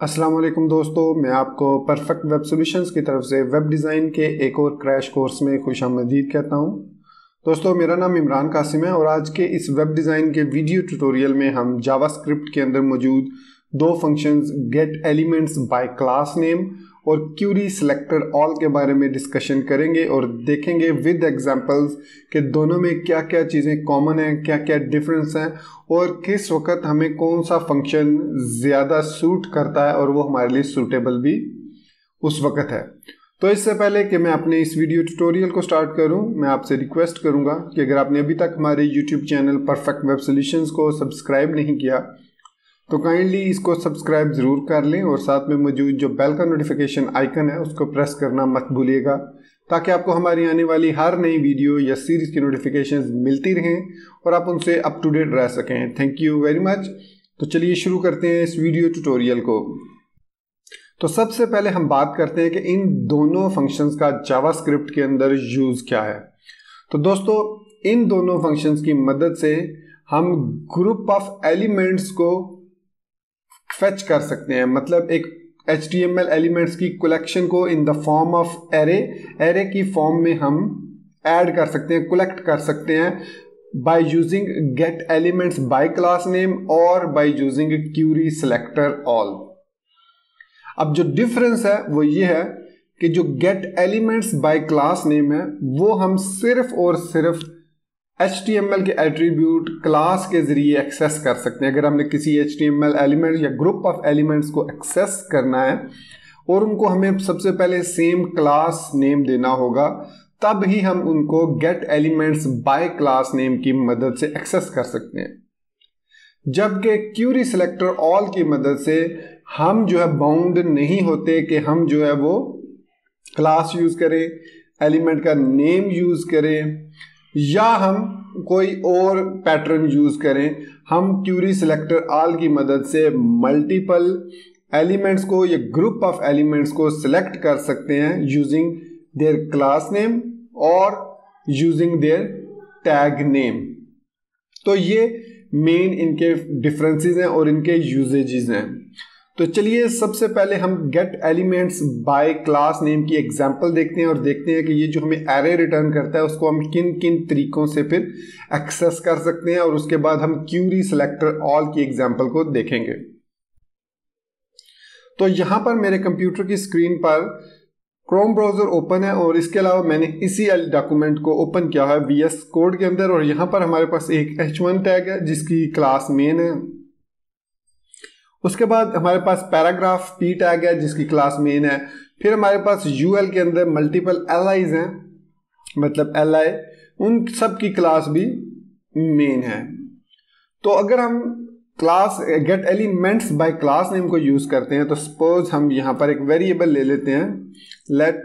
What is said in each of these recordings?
वालेकुम दोस्तों, मैं आपको परफेक्ट वेब सॉल्यूशंस की तरफ़ से वेब डिज़ाइन के एक और क्रैश कोर्स में खुश आमदीद कहता हूँ। दोस्तों, मेरा नाम इमरान कासिम है और आज के इस वेब डिज़ाइन के वीडियो ट्यूटोरियल में हम जावास्क्रिप्ट के अंदर मौजूद दो functions get elements by class name और क्यूरी सिलेक्टर ऑल के बारे में डिस्कशन करेंगे और देखेंगे विद एग्जांपल्स कि दोनों में क्या क्या चीज़ें कॉमन हैं क्या क्या डिफरेंस हैं और किस वक्त हमें कौन सा फ़ंक्शन ज़्यादा सूट करता है और वो हमारे लिए सूटेबल भी उस वक्त है। तो इससे पहले कि मैं अपने इस वीडियो ट्यूटोरियल को स्टार्ट करूँ, मैं आपसे रिक्वेस्ट करूँगा कि अगर आपने अभी तक हमारे YouTube channel Perfect Web Solutions को सब्सक्राइब नहीं किया तो काइंडली इसको सब्सक्राइब ज़रूर कर लें और साथ में मौजूद जो बेल का नोटिफिकेशन आइकन है, उसको प्रेस करना मत भूलिएगा, ताकि आपको हमारी आने वाली हर नई वीडियो या सीरीज़ की नोटिफिकेशन मिलती रहें और आप उनसे अप टू डेट रह सकें। थैंक यू वेरी मच तो चलिए शुरू करते हैं इस वीडियो ट्यूटोरियल को। तो सबसे पहले हम बात करते हैं कि इन दोनों फ़ंक्शंस का जावास्क्रिप्ट के अंदर यूज़ क्या है। तो दोस्तों, इन दोनों फ़ंक्शंस की मदद से हम ग्रुप ऑफ़ एलिमेंट्स को फेच कर सकते हैं मतलब एक एच एम एल एलिमेंट्स की कलेक्शन को in the form of array array की फॉर्म में हम ऐड कर सकते हैं कलेक्ट कर सकते हैं by using get elements by class name और by using query selector all अब जो डिफरेंस है, वो ये है कि जो get elements by class name है, वो हम सिर्फ़ और सिर्फ़ एच टी एम एल के एट्रीब्यूट क्लास के ज़रिए एक्सेस कर सकते हैं। अगर हमने किसी H T M L element या ग्रुप ऑफ़ एलिमेंट्स को एक्सेस करना है, और उनको हमें सबसे पहले सेम क्लास नेम देना होगा, तब ही हम उनको get elements by class name की मदद से एक्सेस कर सकते हैं। जबकि क्यूरी सिलेक्टर ऑल की मदद से हम जो है बाउंड नहीं होते कि हम जो है वो क्लास यूज़ करें एलिमेंट का नेम यूज़ करें। या हम कोई और पैटर्न यूज़ करें, हम क्यूरी सिलेक्टर आल की मदद से मल्टीपल एलिमेंट्स को, या ग्रुप ऑफ़ एलिमेंट्स को सिलेक्ट कर सकते हैं यूजिंग देयर क्लास नेम और यूजिंग देयर टैग नेम तो ये मेन इनके डिफरेंसेस हैं और इनके यूजेजेस हैं। तो चलिए सबसे पहले हम get elements by class name की एग्जांपल देखते हैं और देखते हैं कि ये जो हमें एरे रिटर्न करता है, उसको हम किन किन तरीकों से फिर एक्सेस कर सकते हैं और उसके बाद हम क्यूरी सेलेक्टर ऑल की एग्जांपल को देखेंगे। तो यहाँ पर मेरे कंप्यूटर की स्क्रीन पर क्रोम ब्राउज़र ओपन है और इसके अलावा मैंने इसी डॉक्यूमेंट को ओपन किया है वी कोड के अंदर और यहाँ पर हमारे पास एक एच टैग है जिसकी क्लास मेन है। उसके बाद हमारे पास पैराग्राफ पी टैग है, जिसकी क्लास मेन है। फिर हमारे पास यूएल के अंदर मल्टीपल एल हैं मतलब एल आई उन सब की क्लास भी मेन है। तो अगर हम class get elements by class name को यूज़ करते हैं तो सपोज़ हम यहाँ पर एक वेरिएबल ले लेते हैं। Let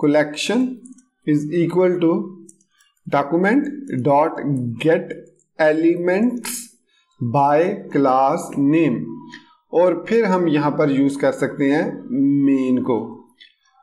collection is equal to document dot get elements by class name और फिर हम यहाँ पर यूज़ कर सकते हैं मेन को।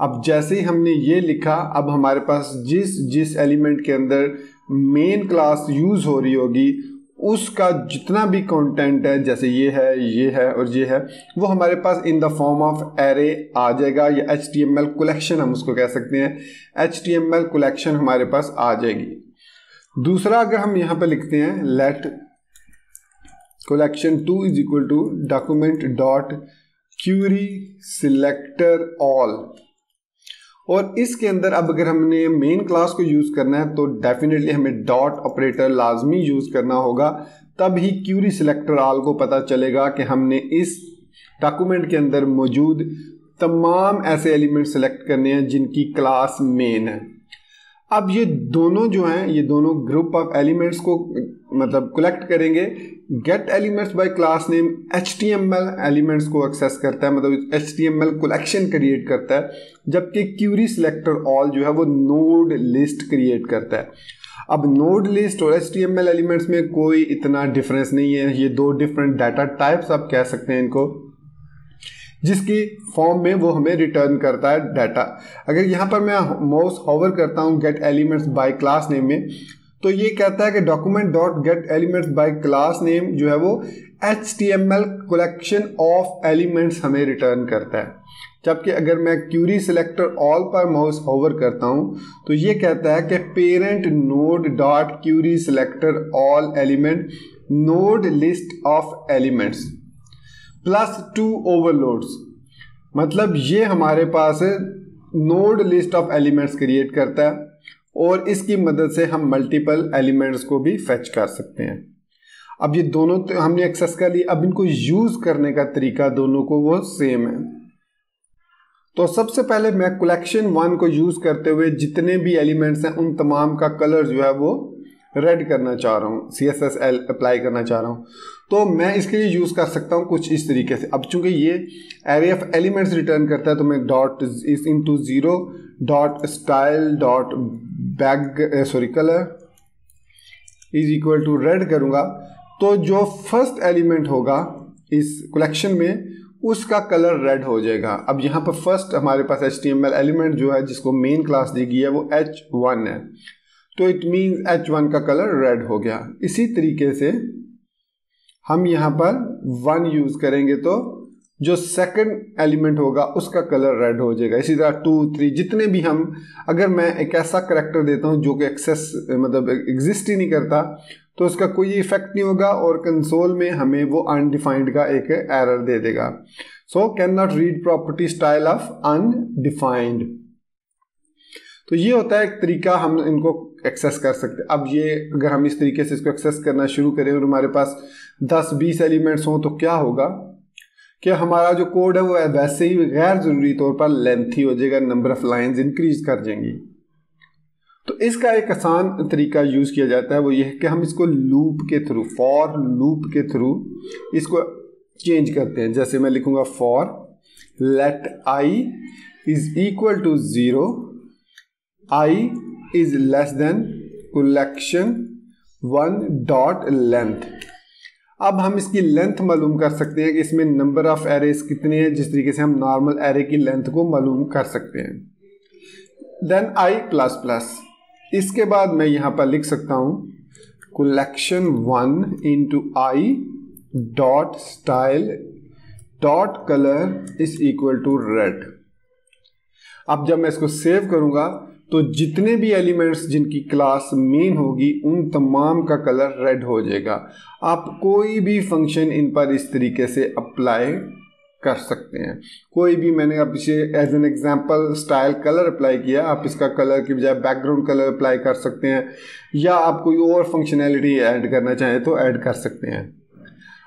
अब जैसे ही हमने ये लिखा, अब हमारे पास जिस जिस एलिमेंट के अंदर मेन क्लास यूज़ हो रही होगी, उसका जितना भी कंटेंट है, जैसे ये है ये है और ये है, वो हमारे पास in the form of array आ जाएगा या H T M L collection हम उसको कह सकते हैं। H T M L collection हमारे पास आ जाएगी। दूसरा अगर हम यहाँ पे लिखते हैं let collection 2 is equal to document dot query selector all. और इसके अंदर अब अगर हमने मेन क्लास को यूज़ करना है तो डेफिनेटली हमें डॉट ऑपरेटर लाजमी यूज़ करना होगा। तब ही क्यूरी सिलेक्टर आल को पता चलेगा कि हमने इस डॉक्यूमेंट के अंदर मौजूद तमाम ऐसे एलिमेंट सेलेक्ट करने हैं जिनकी क्लास मेन है। अब ये दोनों जो हैं, ये दोनों ग्रुप ऑफ़ एलिमेंट्स को मतलब कलेक्ट करेंगे। Get elements by class name H T M L elements को एक्सेस करता है मतलब H T M L collection create करता है, जबकि क्यूरी सिलेक्टर ऑल जो है, वो नोड लिस्ट क्रिएट करता है। अब नोड लिस्ट और H T M L elements में कोई इतना डिफरेंस नहीं है, ये दो डिफरेंट डाटा टाइप्स आप कह सकते हैं इनको। जिसकी फॉर्म में वो हमें रिटर्न करता है डाटा अगर यहाँ पर मैं माउस होवर करता हूँ get elements by class name में तो ये कहता है कि document dot get elements by class name जो है वो H T M L collection of elements हमें रिटर्न करता है। जबकि अगर मैं क्यूरी सिलेक्टर ऑल पर माउस होवर करता हूँ तो ये कहता है कि parent node dot query selector all element node list of elements plus two overloads. मतलब ये हमारे पास node list of elements create करता है और इसकी मदद से हम मल्टीपल एलिमेंट्स को भी फेच कर सकते हैं। अब ये दोनों तो हमने एक्सेस कर लिया अब इनको यूज़ करने का तरीका दोनों को वो सेम है। तो सबसे पहले मैं कलेक्शन वन को यूज़ करते हुए जितने भी एलिमेंट्स हैं उन तमाम का कलर जो है वो रेड करना चाह रहा हूँ। C S S L apply करना चाह रहा हूँ। तो मैं इसके लिए यूज़ कर सकता हूँ कुछ इस तरीके से। अब चूँकि ये एरे ऑफ़ एलिमेंट्स रिटर्न करता है तो मैं dot is into zero dot style dot bag sorry colour is equal to red करूँगा। तो जो फ़र्स्ट एलिमेंट होगा इस कलेक्शन में, उसका कलर रेड हो जाएगा। अब यहाँ पर फ़र्स्ट हमारे पास एचटीएमएल एलिमेंट जो है, जिसको मेन क्लास दी गई है, वो एच वन है। तो इट मीन एच वन का कलर रेड हो गया। इसी तरीके से हम यहाँ पर वन यूज़ करेंगे तो जो सेकंड एलिमेंट होगा, उसका कलर रेड हो जाएगा। इसी तरह टू थ्री जितने भी हम, अगर मैं एक ऐसा करेक्टर देता हूँ जो कि एक्सेस मतलब एग्जिस्ट ही नहीं करता तो उसका कोई इफ़ेक्ट नहीं होगा और कंसोल में हमें वो अनडिफाइंड का एक एरर दे देगा। So can not read property style of undefined तो ये होता है एक तरीका हम इनको एक्सेस कर सकते अब ये अगर हम इस तरीके से इसको एक्सेस करना शुरू करें और हमारे पास 10-20 एलिमेंट्स हों तो क्या होगा? कि हमारा जो कोड है वो वैसे ही गैर ज़रूरी तौर पर लेंथी हो जाएगा नंबर ऑफ़ लाइंस इंक्रीज कर जाएँगी। तो इसका एक आसान तरीका यूज़ किया जाता है, वो ये है कि हम इसको लूप के थ्रू फॉर लूप के थ्रू इसको चेंज करते हैं। जैसे मैं लिखूँगा for let I is equal to zero I is less than collection one dot length अब हम इसकी लेंथ मालूम कर सकते हैं कि इसमें नंबर ऑफ़ एरेज कितने हैं, जिस तरीके से हम नॉर्मल एरे की लेंथ को मालूम कर सकते हैं। देन आई प्लस प्लस इसके बाद मैं यहाँ पर लिख सकता हूँ collection one into I dot style dot colour is equal to red अब जब मैं इसको सेव करूँगा तो जितने भी एलिमेंट्स जिनकी क्लास मेन होगी, उन तमाम का कलर रेड हो जाएगा। आप कोई भी फ़ंक्शन इन पर इस तरीके से अप्लाई कर सकते हैं। कोई भी मैंने अब इसे as an example style colour apply किया, आप इसका कलर की बजाय बैकग्राउंड कलर अप्लाई कर सकते हैं, या आप कोई और फंक्शनैलिटी ऐड करना चाहें तो ऐड कर सकते हैं।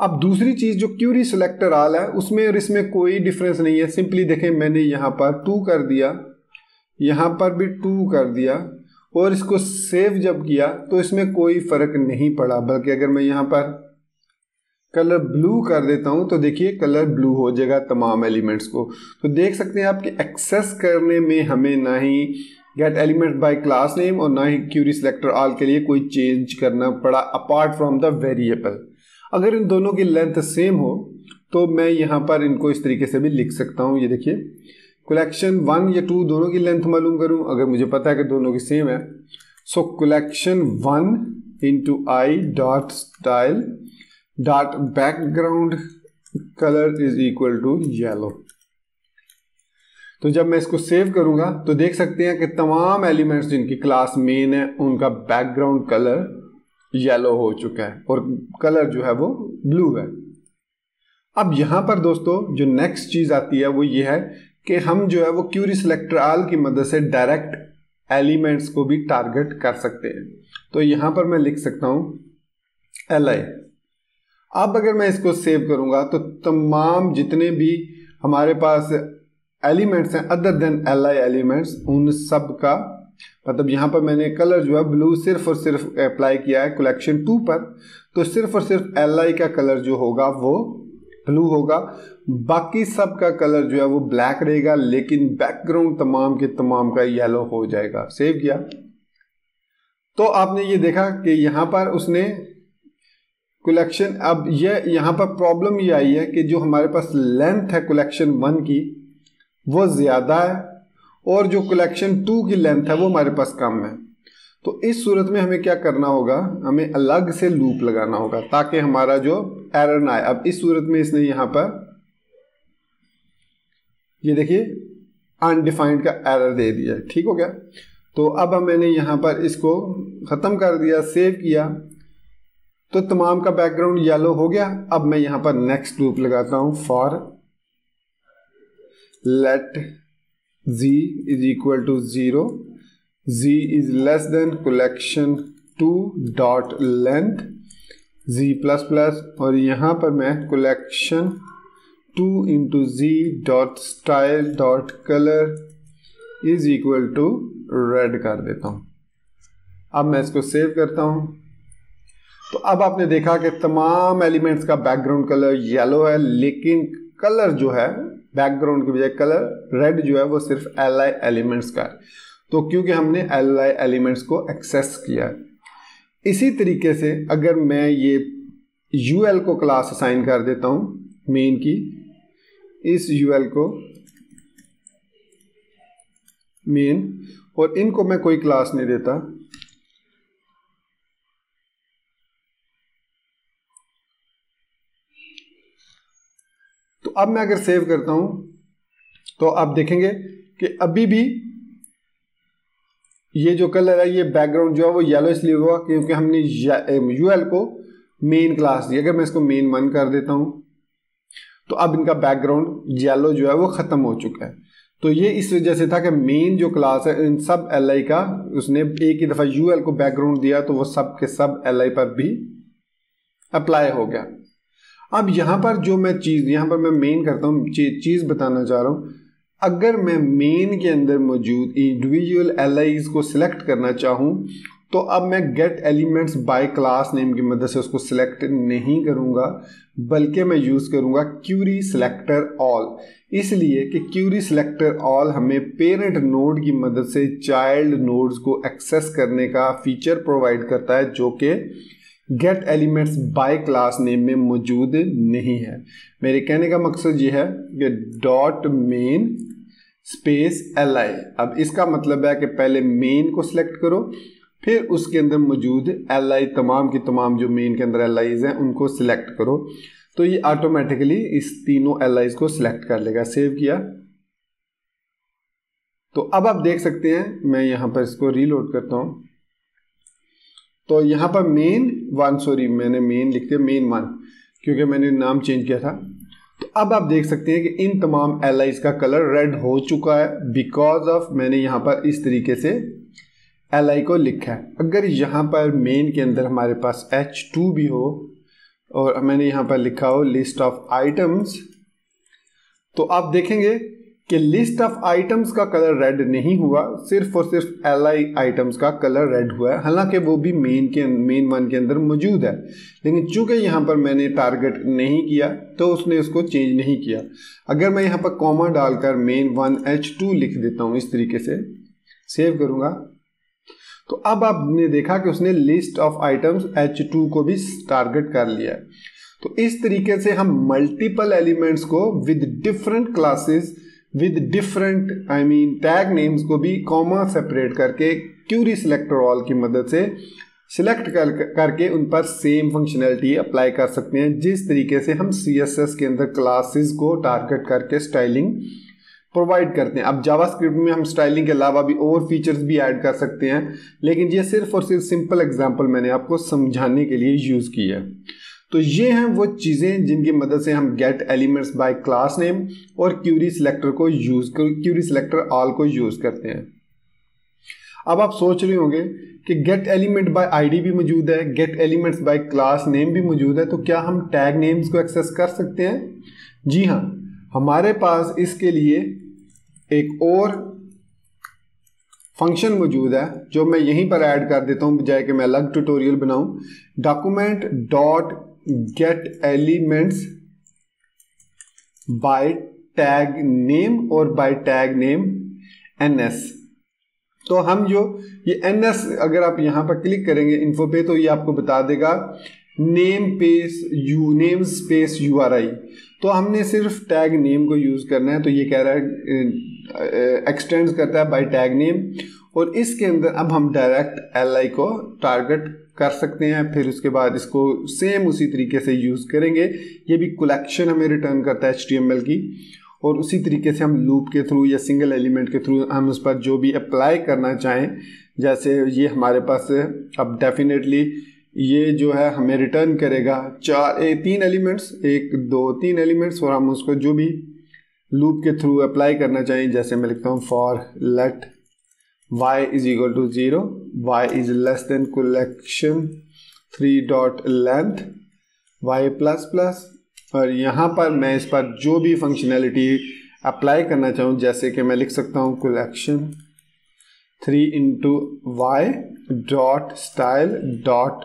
अब दूसरी चीज़ जो क्यूरी सिलेक्टर आल है, उसमें और इसमें कोई डिफरेंस नहीं है। सिंपली देखें, मैंने यहाँ पर टू कर दिया। यहाँ पर भी टू कर दिया और इसको सेव जब किया तो इसमें कोई फ़र्क नहीं पड़ा। बल्कि अगर मैं यहाँ पर कलर ब्लू कर देता हूँ तो देखिए कलर ब्लू हो जाएगा तमाम एलिमेंट्स को। तो देख सकते हैं आपके एक्सेस करने में हमें ना ही get element by class name और ना ही क्यूरी सिलेक्टर ऑल के लिए कोई चेंज करना पड़ा अपार्ट फ्रॉम द वेरिएबल अगर इन दोनों की लेंथ सेम हो तो मैं यहाँ पर इनको इस तरीके से भी लिख सकता हूँ। ये देखिए कलेक्शन वन या टू दोनों की लेंथ मालूम करूँ? अगर मुझे पता है कि दोनों की सेम है। So collection one into I dot style dot background colour is equal to yellow तो जब मैं इसको सेव करूँगा तो देख सकते हैं कि तमाम एलिमेंट्स जिनकी क्लास मेन है, उनका बैकग्राउंड कलर येलो हो चुका है और कलर जो है वो ब्लू है। अब यहाँ पर दोस्तों, जो नेक्स्ट चीज़ आती है, वो ये है कि हम जो है वो क्यूरी सिलेक्टर आल की मदद से डायरेक्ट एलिमेंट्स को भी टारगेट कर सकते हैं। तो यहाँ पर मैं लिख सकता हूँ एल आई अब अगर मैं इसको सेव करूँगा तो तमाम जितने भी हमारे पास एलिमेंट्स हैं other than L I elements उन सब का मतलब यहाँ पर मैंने कलर जो है ब्लू सिर्फ़ और सिर्फ़ अप्लाई किया है कलेक्शन टू पर तो सिर्फ़ और सिर्फ़ एल आई का कलर जो होगा वो ब्लू होगा। बाकी सब का कलर जो है वो ब्लैक रहेगा, लेकिन बैकग्राउंड तमाम के तमाम का येलो हो जाएगा। सेव किया। तो आपने ये देखा कि यहाँ पर उसने कलेक्शन अब ये यहाँ पर प्रॉब्लम ये आई है कि जो हमारे पास लेंथ है कलेक्शन वन की, वो ज़्यादा है और जो कलेक्शन टू की लेंथ है वो हमारे पास कम है। तो इस सूरत में हमें क्या करना होगा? हमें अलग से लूप लगाना होगा ताकि हमारा जो एरर ना आए। अब इस सूरत में इसने यहाँ पर ये देखिए अनडिफाइंड का एरर दे दिया। ठीक हो गया? तो अब मैंने यहाँ पर इसको ख़त्म कर दिया सेव किया। तो तमाम का बैकग्राउंड येलो हो गया। अब मैं यहाँ पर नेक्स्ट लूप लगाता हूँ। For let z is equal to zero z is less than collection two dot length z plus plus और यहाँ पर मैं collection two into G dot style dot colour is equal to red कर देता हूँ। अब मैं इसको सेव करता हूँ। तो अब आपने देखा कि तमाम एलिमेंट्स का बैकग्राउंड कलर येलो है, लेकिन कलर जो है बैकग्राउंड के बजाय कलर रेड जो है, वो सिर्फ़ एल आई एलिमेंट्स का है। तो क्योंकि हमने एल आई एलिमेंट्स को एक्सेस किया है। इसी तरीके से अगर मैं ये यू एल को क्लास असाइन कर देता हूँ मेन की, इस यू एल को मेन और इनको मैं कोई क्लास नहीं देता। तो अब मैं अगर सेव करता हूँ तो आप देखेंगे कि अभी भी ये जो कलर है, ये बैकग्राउंड जो है वो येलो इसलिए हुआ क्योंकि हमने यूएल को मेन क्लास दी अगर मैं इसको मेन वन कर देता हूँ तो अब इनका बैकग्राउंड येलो जो है वो ख़त्म हो चुका है। तो ये इस वजह से था कि मेन जो क्लास है, इन सब एल आई का, उसने एक ही दफ़ा यूएल को बैकग्राउंड दिया तो वो सब के सब एल आई पर भी अप्लाई हो गया। अब यहाँ पर जो मैं चीज़, यहाँ पर मैं मेन करता हूँ चीज़ बताना चाह रहा हूँ। अगर मैं मेन के अंदर मौजूद इंडिविजुअल एल को सिलेक्ट करना चाहूँ तो अब मैं get elements by class name की मदद से उसको सिलेक्ट नहीं करूँगा, बल्कि मैं यूज़ करूँगा क्यूरी सिलेक्टर ऑल इसलिए कि क्यूरी सिलेक्टर ऑल हमें पेरेंट नोड की मदद से चाइल्ड नोड्स को एक्सेस करने का फीचर प्रोवाइड करता है, जो कि get elements by class name में मौजूद नहीं है। मेरे कहने का मकसद ये है कि dot main space L I अब इसका मतलब है कि पहले मेन को सिलेक्ट करो, फिर उसके अंदर मौजूद एल आई तमाम की तमाम जो मेन के अंदर एल आईज हैं, उनको सिलेक्ट करो। तो ये ऑटोमेटिकली इस तीनों एल आईज को सिलेक्ट कर लेगा। सेव किया। तो अब आप देख सकते हैं, मैं यहाँ पर इसको रीलोड करता हूँ। तो यहाँ पर मेन वन सॉरी मैंने मेन लिख दिया मेन वन क्योंकि मैंने नाम चेंज किया था। तो अब आप देख सकते हैं कि इन तमाम एल का कलर रेड हो चुका है बिकॉज़ ऑफ़ मैंने यहाँ पर इस तरीके से एलआई को लिखा है। अगर यहाँ पर मेन के अंदर हमारे पास एच टू भी हो और मैंने यहाँ पर लिखा हो लिस्ट ऑफ़ आइटम्स तो आप देखेंगे कि लिस्ट ऑफ़ आइटम्स का कलर रेड नहीं हुआ, सिर्फ़ और सिर्फ़ एल आई आइटम्स का कलर रेड हुआ है। हालाँकि वो भी मेन के मेन वन के अंदर मौजूद है। लेकिन चूँकि यहाँ पर मैंने टारगेट नहीं किया तो उसने उसको चेंज नहीं किया। अगर मैं यहाँ पर कॉमा डालकर मेन वन एच टू लिख देता हूँ इस तरीके से सेव करूँगा। तो अब आपने देखा कि उसने list of items H two को भी टारगेट कर लिया है। तो इस तरीके से हम मल्टीपल एलिमेंट्स को with different classes with different I mean tag names को भी कॉमा सेपरेट करके क्यूरी सिलेक्टर ऑल की मदद से सिलेक्ट कर, करके उन पर सेम फंक्शनैलिटी अप्लाई कर सकते हैं। जिस तरीके से हम सी एस एस के अंदर क्लासेस को टारगेट करके स्टाइलिंग प्रोवाइड करते हैं। अब जावास्क्रिप्ट में हम स्टाइलिंग के अलावा भी और फीचर्स भी ऐड कर सकते हैं, लेकिन ये सिर्फ़ और सिर्फ़ सिंपल एग्जांपल मैंने आपको समझाने के लिए यूज़ किया है। तो ये हैं वो चीज़ें जिनकी मदद से हम get elements by class name और क्यूरी सिलेक्टर को यूज़ कर क्यूरी सिलेक्टर ऑल को यूज़ करते हैं। अब आप सोच रहे होंगे कि गेट एलिमेंट बाय आईडी भी मौजूद है get elements by class name भी मौजूद है तो क्या हम टैग नेम्स को एक्सेस कर सकते हैं? जी हाँ हमारे पास इसके लिए एक और फ़ंक्शन मौजूद है, जो मैं यहीं पर ऐड कर देता हूँ, बजाय कि मैं अलग ट्यूटोरियल बनाऊँ। Document dot get elements by tag name और by tag name N S तो हम जो, ये एन एस अगर आप यहाँ पर क्लिक करेंगे इन्फो पे तो ये आपको बता देगा namespace U namespace U R I तो हमने सिर्फ़ टैग नेम को यूज़ करना है तो ये कह रहा है एक्सटेंड करता है बाय टैग नेम और इसके अंदर अब हम डायरेक्ट एल आई को टारगेट कर सकते हैं फिर उसके बाद इसको सेम उसी तरीके से यूज़ करेंगे। ये भी कलेक्शन हमें रिटर्न करता है एच की। और उसी तरीके से हम लूप के थ्रू या सिंगल एलिमेंट के थ्रू हम उस पर जो भी अप्लाई करना चाहें जैसे ये हमारे पास अब डेफिनेटली ये जो है हमें रिटर्न करेगा। चार ए, तीन एलिमेंट्स एक दो तीन एलिमेंट्स और हम उसको जो भी लूप के थ्रू अप्लाई करना चाहें जैसे मैं लिखता हूँ for let y is equal to 0 y is less than collection 3 dot length, y plus plus. और यहाँ पर मैं इस पर जो भी फंक्शनैलिटी अप्लाई करना चाहूँ, जैसे कि मैं लिख सकता हूँ collection three into Y dot style dot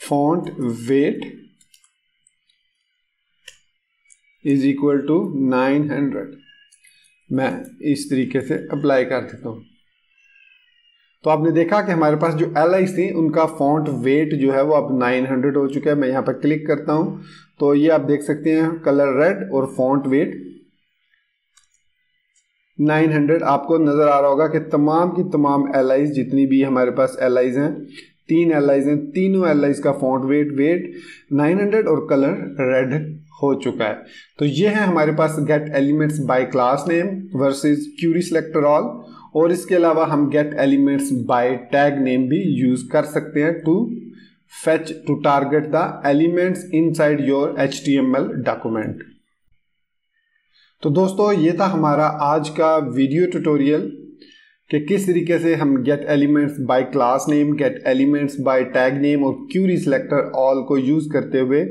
font weight is equal to nine hundred मैं इस तरीके से अप्लाई कर देता हूँ। तो आपने देखा कि हमारे पास जो एल आई थी, उनका फॉन्ट वेट जो है वो अब 900 हो चुका है। मैं यहाँ पर क्लिक करता हूँ। तो ये आप देख सकते हैं कलर रेड और फॉन्ट वेट 900 आपको नज़र आ रहा होगा कि तमाम की तमाम एल जितनी भी हमारे पास एल हैं, तीन एल हैं, तीनों एल का फॉन्ट वेट वेट 900 और कलर रेड हो चुका है। तो ये है हमारे पास get elements by class name versus query selector all और इसके अलावा हम get elements by tag name भी यूज़ कर सकते हैं to fetch to target the elements inside your H document तो दोस्तों, ये था हमारा आज का वीडियो ट्यूटोरियल कि किस तरीके से हम get elements by class name get elements by tag name और क्यूरी सिलेक्टर ऑल को यूज़ करते हुए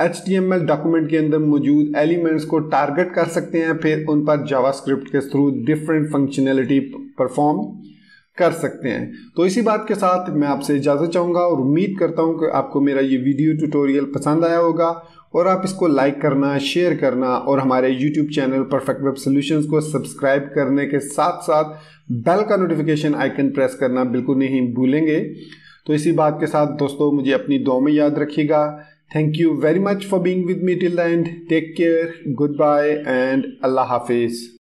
एच डॉक्यूमेंट के अंदर मौजूद एलिमेंट्स को टारगेट कर सकते हैं, फिर उन पर जावास्क्रिप्ट के थ्रू डिफरेंट फंक्शनैलिटी परफॉर्म कर सकते हैं। तो इसी बात के साथ मैं आपसे इजाज़त चाहूँगा और उम्मीद करता हूँ कि आपको मेरा ये वीडियो ट्यूटोरियल पसंद आया होगा और आप इसको लाइक करना शेयर करना और हमारे YouTube channel Perfect Web Solutions को सब्सक्राइब करने के साथ साथ बेल का नोटिफिकेशन आइकन प्रेस करना बिल्कुल नहीं भूलेंगे। तो इसी बात के साथ दोस्तों, मुझे अपनी दो में याद रखिएगा। Thank you very much for being with me till the end. Take care, goodbye, and Allah Hafiz.